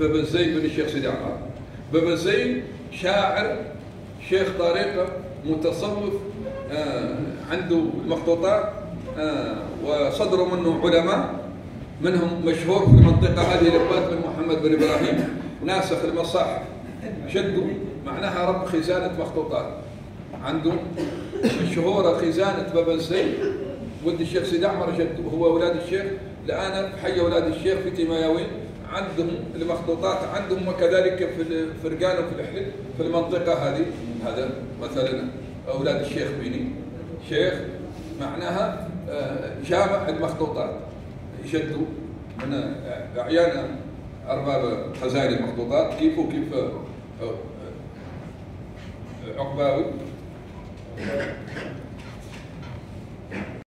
بابا الزين بن الشيخ سيدي عمر بابا الزين شاعر شيخ طريقة متصوف آه عنده مخطوطات آه وصدروا منه علماء منهم مشهور في المنطقة هذه لبات بن محمد بن إبراهيم ناسخ المصاحف. شدوا معناها رب خزانة مخطوطات عنده مشهورة خزانة بابا الزين ولد الشيخ سيدي أحمر شدوا هو أولاد الشيخ الآن في حي أولاد الشيخ في تيماياوين عندهم المخطوطات عندهم وكذلك في الفرقان وفي الحلل في المنطقة هذه. هذا مثلا أولاد الشيخ بيني. شيخ معناها جامع المخطوطات. يشدوا من أعيان أرباب خزائن المخطوطات. كيف وكيف عقباوي؟